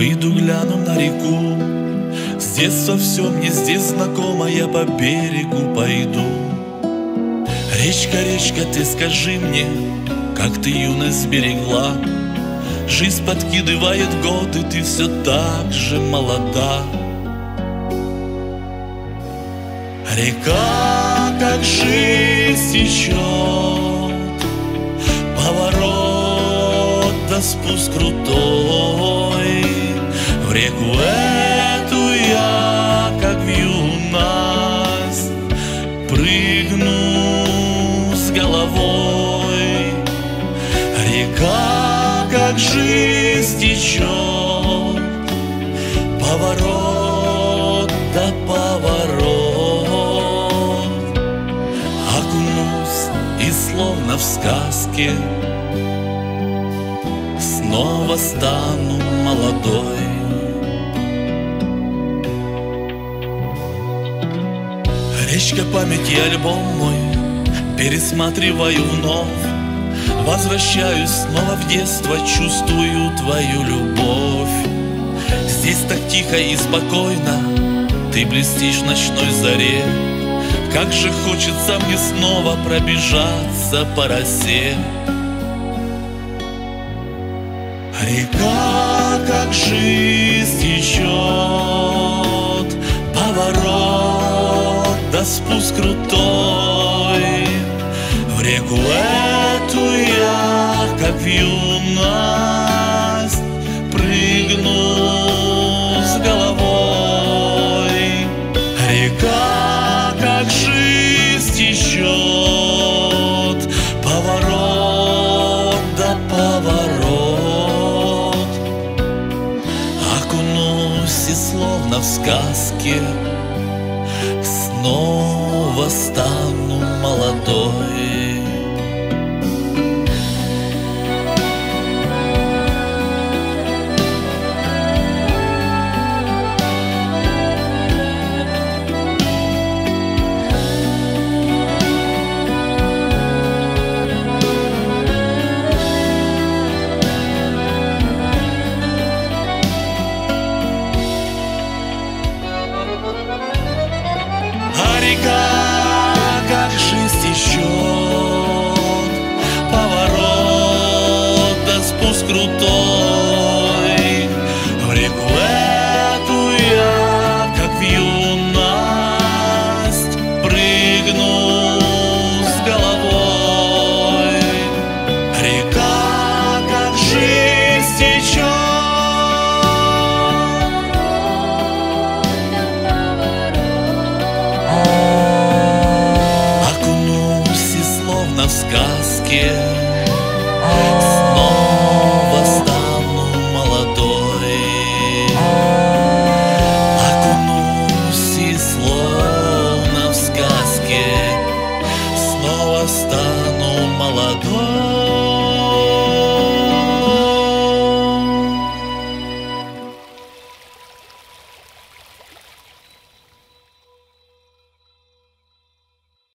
Выйду, гляну на реку. С детства все мне здесь знакомо Я по берегу пойду. Речка, речка, ты скажи мне Как ты юность сберегла? Жизнь подкидывает годы Ты все так же молода. Река, как жизнь течет Спуск крутой. В реку эту я, как юность Прыгну с головой. Река, как жизнь течет Поворот да поворот. И словно в сказке Снова стану молодой. Речка памяти альбом мой Пересматриваю вновь. Возвращаюсь снова в детство Чувствую твою любовь. Здесь так тихо и спокойно Ты блестишь в ночной заре. Как же хочется мне снова пробежаться по росе Река, как жизнь течет Поворот да спуск крутой. В реку эту я, как юность Прыгну с головой. Река, как жизнь течет Поворот да поворот сказке Снова стану молодой река, как жизнь течет. Поворот да спуск крутой словно в сказке. Снова стану молодой. Окунусь и словно в сказке. Снова стану молодой.